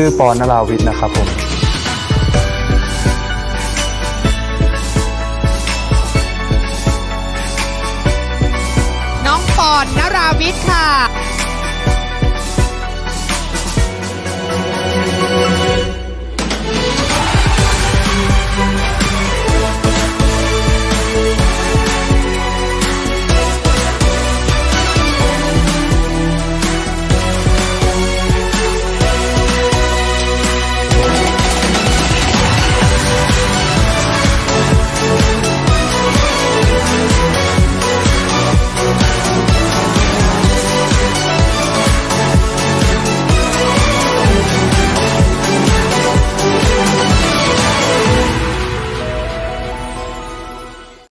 ชื่อปอนราวิทย์นะครับผม น้องปอนนราวิทย์ค่ะ